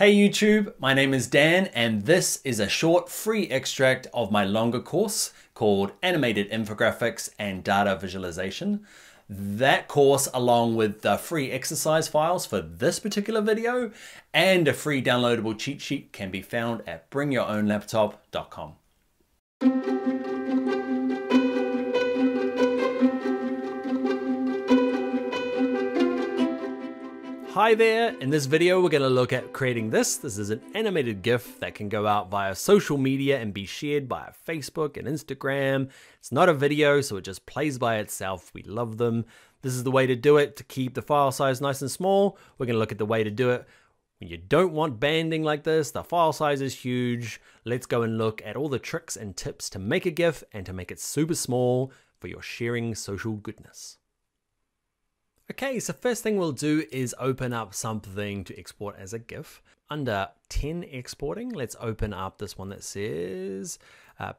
Hey YouTube, my name is Dan and this is a short free extract of my longer course called Animated Infographics and Data Visualization. That course along with the free exercise files for this particular video and a free downloadable cheat sheet can be found at bringyourownlaptop.com. Hi there, in this video we're going to look at creating this. This is an animated GIF that can go out via social media and be shared via Facebook and Instagram. It's not a video, so it just plays by itself. We love them. This is the way to do it to keep the file size nice and small. We're going to look at the way to do it when you don't want banding like this, the file size is huge. Let's go and look at all the tricks and tips to make a GIF and to make it super small for your sharing social goodness. Okay, so first thing we'll do is open up something to export as a GIF. Under 10 exporting, let's open up this one that says uh,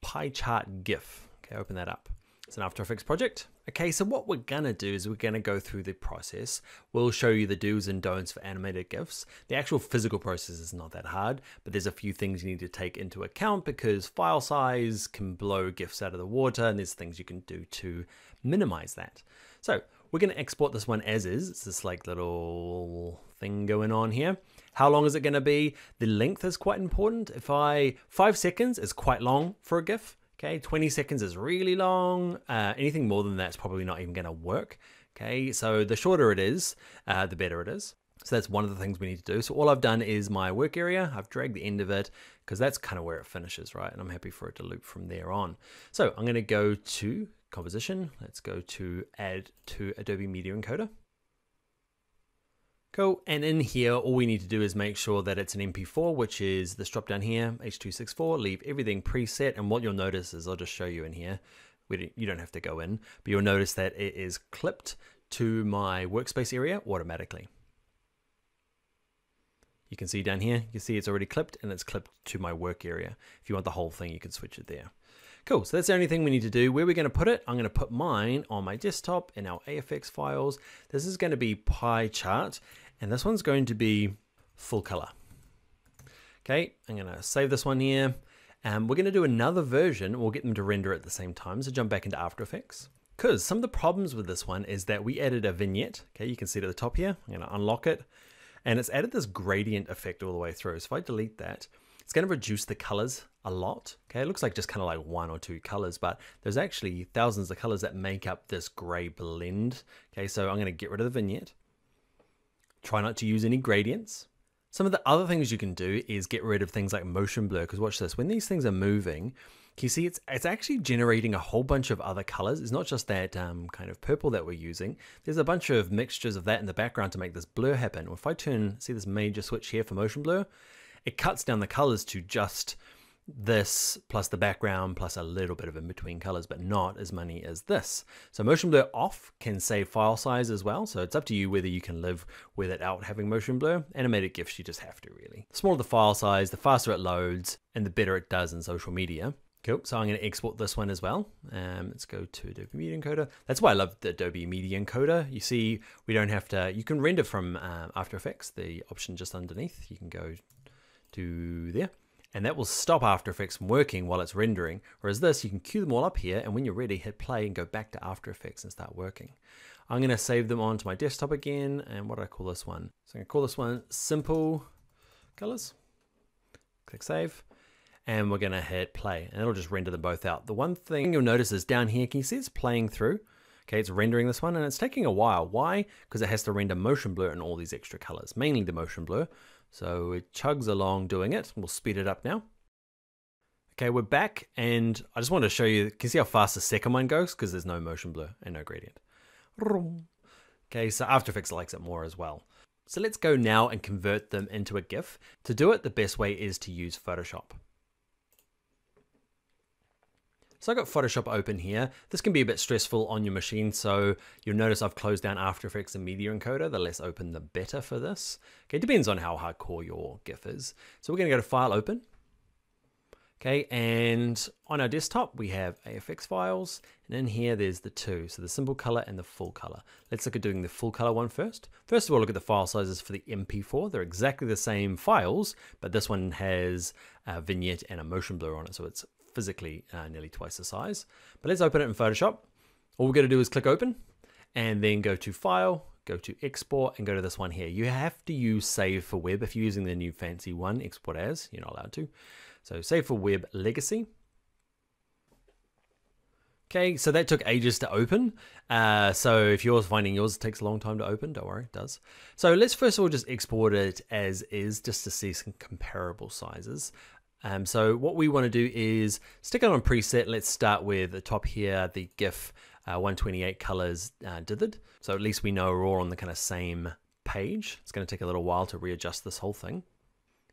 pie chart GIF. Okay, open that up. It's an After Effects project. Okay, so what we're gonna do is we're gonna go through the process. We'll show you the do's and don'ts for animated GIFs. The actual physical process is not that hard, but there's a few things you need to take into account because file size can blow GIFs out of the water and there's things you can do to minimize that. So we're going to export this one as is. It's this like little thing going on here. How long is it going to be? The length is quite important. If I, five seconds is quite long for a GIF. Okay, 20 seconds is really long. Uh, anything more than that's probably not even going to work. Okay, so the shorter it is, uh, the better it is. So that's one of the things we need to do. So all I've done is my work area. I've dragged the end of it because that's kind of where it finishes, right? And I'm happy for it to loop from there on. So I'm going to go to composition. Let's go to add to Adobe Media Encoder. Cool, and in here, all we need to do is make sure that it's an MP4, which is this drop down here, H264, leave everything preset, and what you'll notice is, I'll just show you in here, we you don't have to go in, but you'll notice that it is clipped to my workspace area automatically. You can see down here, you see it's already clipped and it's clipped to my work area. If you want the whole thing, you can switch it there. Cool, so that's the only thing we need to do. Where we're gonna put it, I'm gonna put mine on my desktop in our AFX files. This is gonna be pie chart, and this one's going to be full color. Okay, I'm gonna save this one here. And we're gonna do another version. We'll get them to render at the same time. So jump back into After Effects. Because some of the problems with this one is that we added a vignette. Okay, you can see it at the top here. I'm gonna unlock it. And it's added this gradient effect all the way through. So if I delete that, it's going to reduce the colors a lot. Okay, it looks like just kind of like one or two colors, but there's actually thousands of colors that make up this gray blend. Okay, so I'm going to get rid of the vignette. Try not to use any gradients. Some of the other things you can do is get rid of things like motion blur, because watch this, when these things are moving, can you see it's it's actually generating a whole bunch of other colors. It's not just that um, kind of purple that we're using. There's a bunch of mixtures of that in the background to make this blur happen. If I turn, see this major switch here for motion blur, it cuts down the colors to just this plus the background plus a little bit of in between colors, but not as many as this. So motion blur off can save file size as well. So it's up to you whether you can live with it out having motion blur. Animated GIFs, you just have to really. The smaller the file size, the faster it loads and the better it does in social media. Cool, so I'm going to export this one as well. Um, let's go to Adobe Media Encoder. That's why I love the Adobe Media Encoder. You see, we don't have to, you can render from um, After Effects, the option just underneath. You can go to there and that will stop After Effects from working while it's rendering. Whereas this, you can queue them all up here, and when you're ready, hit play and go back to After Effects and start working. I'm gonna save them onto my desktop again, and what do I call this one? So I'm gonna call this one Simple Colors. Click Save, and we're gonna hit play, and it'll just render them both out. The one thing you'll notice is down here, can you see it's playing through? Okay, it's rendering this one, and it's taking a while. Why? Because it has to render motion blur and all these extra colors, mainly the motion blur. So it chugs along doing it. We'll speed it up now. Okay, we're back and I just want to show you, can you see how fast the second one goes? Because there's no motion blur and no gradient. Okay, so After Effects likes it more as well. So let's go now and convert them into a GIF. To do it, the best way is to use Photoshop. So I've got Photoshop open here. This can be a bit stressful on your machine, so you'll notice I've closed down After Effects and Media Encoder. The less open, the better for this. Okay, it depends on how hardcore your GIF is. So we're gonna go to File, Open. Okay, and on our desktop, we have AFX files, and in here, there's the two, so the simple color and the full color. Let's look at doing the full color one first. First of all, look at the file sizes for the MP4. They're exactly the same files, but this one has a vignette and a motion blur on it, so it's physically uh, nearly twice the size. But let's open it in Photoshop. All we're gonna do is click open, and then go to File, go to Export, and go to this one here. You have to use Save for Web. If you're using the new fancy one, Export As, you're not allowed to. So save for web legacy. Okay, so that took ages to open. Uh, so if yours finding yours takes a long time to open, don't worry, it does. So let's first of all just export it as is, just to see some comparable sizes. Um, so what we want to do is stick it on preset. Let's start with the top here, the GIF uh, 128 colors uh, dithered. So at least we know we're all on the kind of same page. It's going to take a little while to readjust this whole thing.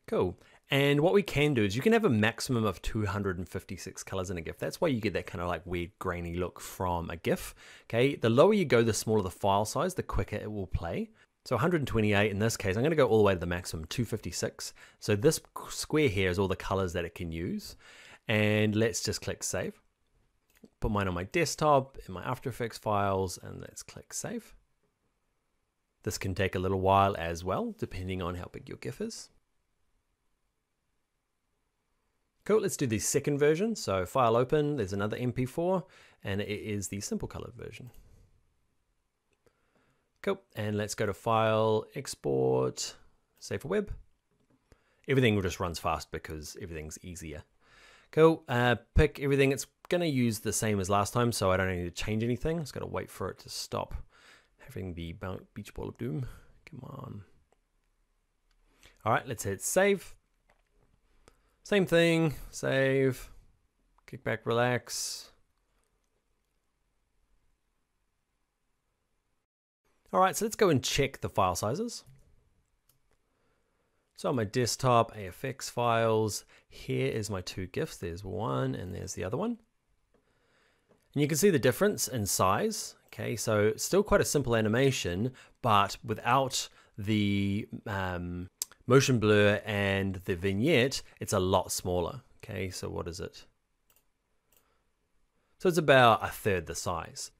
Cool. And what we can do is you can have a maximum of 256 colors in a GIF. That's why you get that kind of like weird grainy look from a GIF. Okay, the lower you go, the smaller the file size, the quicker it will play. So 128 in this case, I'm going to go all the way to the maximum, 256. So this square here is all the colors that it can use. And let's just click save. Put mine on my desktop in my After Effects files and let's click save. This can take a little while as well, depending on how big your GIF is. Cool, let's do the second version. So file open, there's another MP4, and it is the simple colored version. Cool, and let's go to file, export, save for web. Everything just runs fast because everything's easier. Cool, uh, pick everything. It's gonna use the same as last time, so I don't need to change anything. Just gotta wait for it to stop having the beach ball of doom. Come on. All right, let's hit save. Same thing, save, kick back, relax. All right, so let's go and check the file sizes. So on my desktop, AFX files, here is my two GIFs. There's one and there's the other one. And you can see the difference in size. Okay, so still quite a simple animation, but without the um, motion blur and the vignette, it's a lot smaller. Okay, so what is it? So it's about a third the size.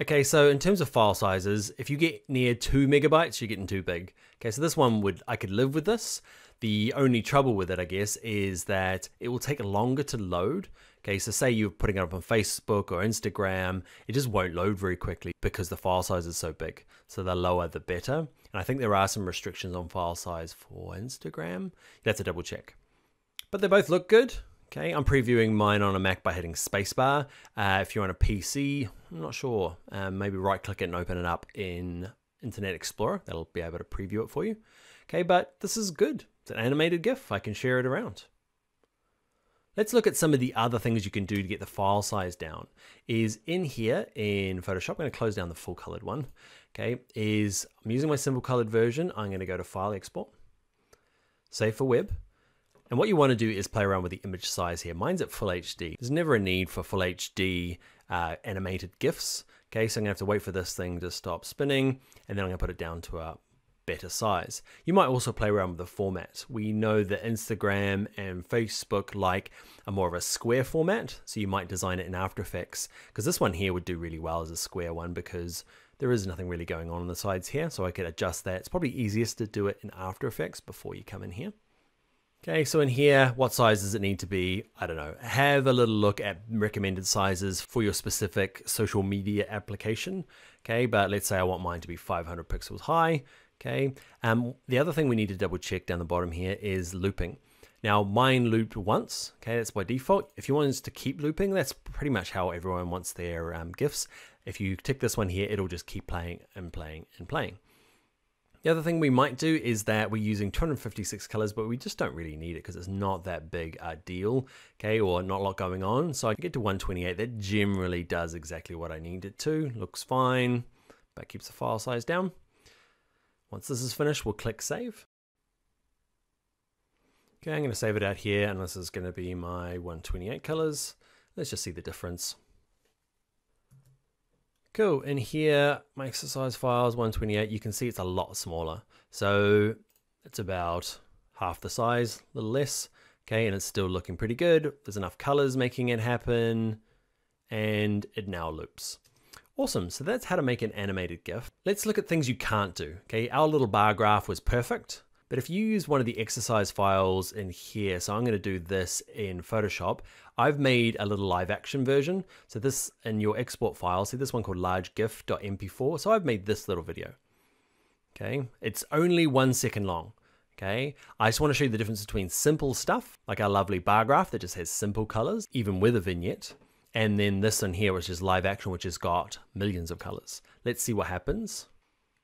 Okay, so in terms of file sizes, if you get near two megabytes, you're getting too big. Okay, so this one would, I could live with this. The only trouble with it, I guess, is that it will take longer to load. Okay, so say you're putting it up on Facebook or Instagram, it just won't load very quickly because the file size is so big. So the lower the better. And I think there are some restrictions on file size for Instagram. Have to double check. But they both look good. Okay, I'm previewing mine on a Mac by hitting spacebar. Uh, if you're on a PC, I'm not sure. Um, maybe right click it and open it up in Internet Explorer. That'll be able to preview it for you. Okay, but this is good. It's an animated GIF. I can share it around. Let's look at some of the other things you can do to get the file size down. Is in here in Photoshop, I'm going to close down the full colored one. Okay, is I'm using my simple colored version. I'm going to go to File Export, Save for Web. And what you want to do is play around with the image size here. Mine's at full HD. There's never a need for full HD uh, animated GIFs. Okay, so I'm gonna have to wait for this thing to stop spinning, and then I'm gonna put it down to a better size. You might also play around with the format. We know that Instagram and Facebook like a more of a square format, so you might design it in After Effects, because this one here would do really well as a square one because there is nothing really going on on the sides here, so I could adjust that. It's probably easiest to do it in After Effects before you come in here. Okay, so in here, what size does it need to be? I don't know. Have a little look at recommended sizes for your specific social media application. Okay, but let's say I want mine to be 500 pixels high. Okay. Um, the other thing we need to double check down the bottom here is looping. Now mine looped once, okay, that's by default. If you want to keep looping, that's pretty much how everyone wants their um, GIFs. If you tick this one here, it'll just keep playing and playing and playing. The other thing we might do is that we're using 256 colors, but we just don't really need it because it's not that big a deal, okay, or not a lot going on. So I get to 128. That generally does exactly what I need it to. Looks fine, but keeps the file size down. Once this is finished, we'll click save. Okay, I'm going to save it out here, and this is going to be my 128 colors. Let's just see the difference. Cool, and here, my exercise files, 128, you can see it's a lot smaller. So it's about half the size, a little less. Okay, and it's still looking pretty good. There's enough colors making it happen, and it now loops. Awesome, so that's how to make an animated GIF. Let's look at things you can't do. Okay, our little bar graph was perfect, but if you use one of the exercise files in here, so I'm gonna do this in Photoshop, I've made a little live action version. So this in your export file, see this one called largegif.mp4. So I've made this little video. Okay, it's only one second long. Okay, I just want to show you the difference between simple stuff, like our lovely bar graph that just has simple colors, even with a vignette, and then this one here, which is live action, which has got millions of colors. Let's see what happens.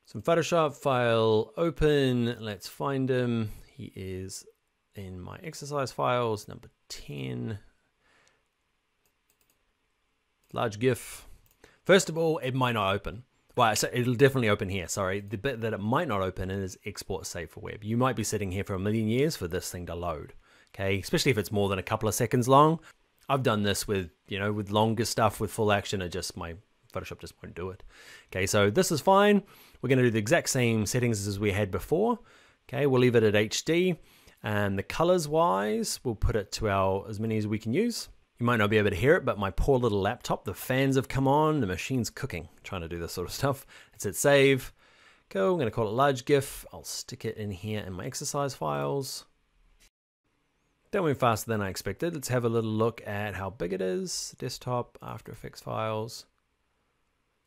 Some Photoshop file open. Let's find him. He is in my exercise files, number 10. Large GIF. First of all, it might not open. Well, so it'll definitely open here. Sorry, the bit that it might not open is export save for web. You might be sitting here for a million years for this thing to load. Okay, especially if it's more than a couple of seconds long. I've done this with you know with longer stuff with full action. It just my Photoshop just won't do it. Okay, so this is fine. We're going to do the exact same settings as we had before. Okay, we'll leave it at HD. And the colors wise, we'll put it to our as many as we can use. You might not be able to hear it, but my poor little laptop, the fans have come on, the machine's cooking, trying to do this sort of stuff. It's at save. Go, I'm to call it large GIF. I'll stick it in here in my exercise files. That went faster than I expected. Let's have a little look at how big it is. Desktop, After Effects files.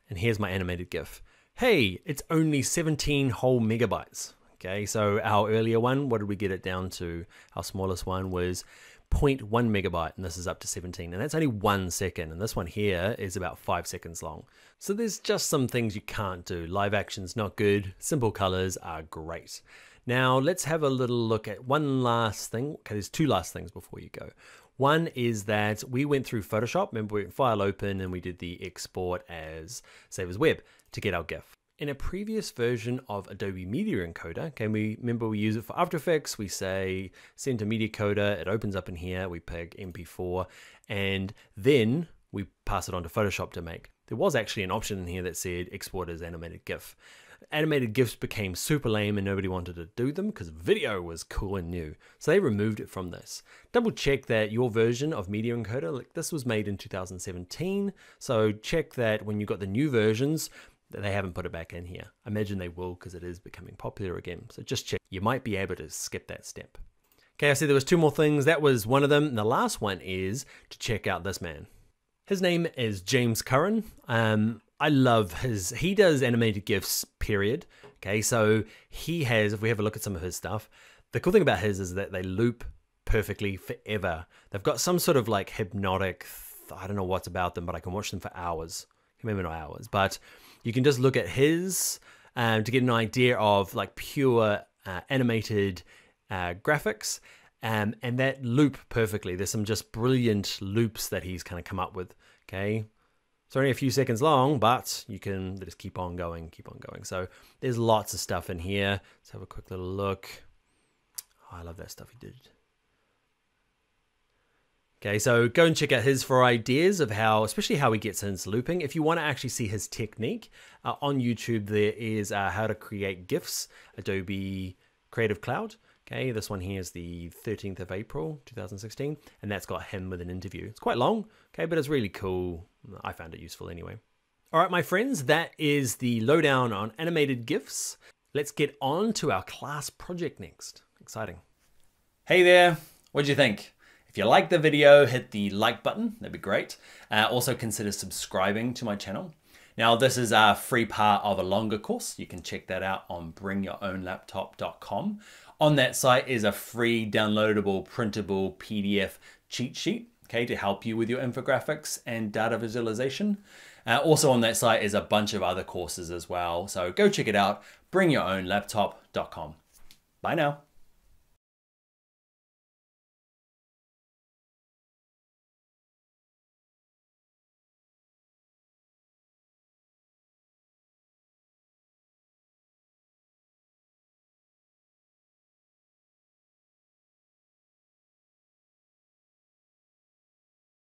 And here's my animated GIF. Hey, it's only 17 whole megabytes. Okay, so our earlier one, what did we get it down to? Our smallest one was 0.1 megabyte, and this is up to 17, and that's only one second, and this one here is about five seconds long. So there's just some things you can't do. Live action's not good, simple colors are great. Now let's have a little look at one last thing. Okay, there's two last things before you go. One is that we went through Photoshop, remember we file open and we did the export as save as web to get our GIF. In a previous version of Adobe Media Encoder, can we remember we use it for After Effects, we say send to Media Encoder, it opens up in here, we pick MP4, and then we pass it on to Photoshop to make. There was actually an option in here that said export as animated GIF animated GIFs became super lame and nobody wanted to do them because video was cool and new. So they removed it from this. Double check that your version of Media Encoder, like this was made in 2017. So check that when you got the new versions, that they haven't put it back in here. I imagine they will because it is becoming popular again. So just check. You might be able to skip that step. Okay, I see there was two more things. That was one of them. And the last one is to check out this man. His name is James Curran. Um, I love his, he does animated GIFs, period. Okay, so he has, if we have a look at some of his stuff, the cool thing about his is that they loop perfectly forever. They've got some sort of like hypnotic, I don't know what's about them, but I can watch them for hours. Maybe not hours, but you can just look at his um, to get an idea of like pure uh, animated uh, graphics. Um, and that loop perfectly. There's some just brilliant loops that he's kind of come up with. Okay, it's only a few seconds long, but you can just keep on going, keep on going. So there's lots of stuff in here. Let's have a quick little look. Oh, I love that stuff he did. Okay, so go and check out his for ideas of how, especially how he gets into looping. If you want to actually see his technique, uh, on YouTube there is uh, how to create GIFs, Adobe Creative Cloud. Okay, this one here is the 13th of April 2016, and that's got him with an interview. It's quite long, okay, but it's really cool. I found it useful anyway. All right, my friends, that is the lowdown on animated GIFs. Let's get on to our class project next. Exciting. Hey there, what do you think? If you like the video, hit the like button, that'd be great. Uh, also consider subscribing to my channel. Now, this is a free part of a longer course. You can check that out on bringyourownlaptop.com. On that site is a free downloadable printable PDF cheat sheet, okay, to help you with your infographics and data visualization. Uh, also on that site is a bunch of other courses as well. So go check it out, bringyourownlaptop.com. Bye now.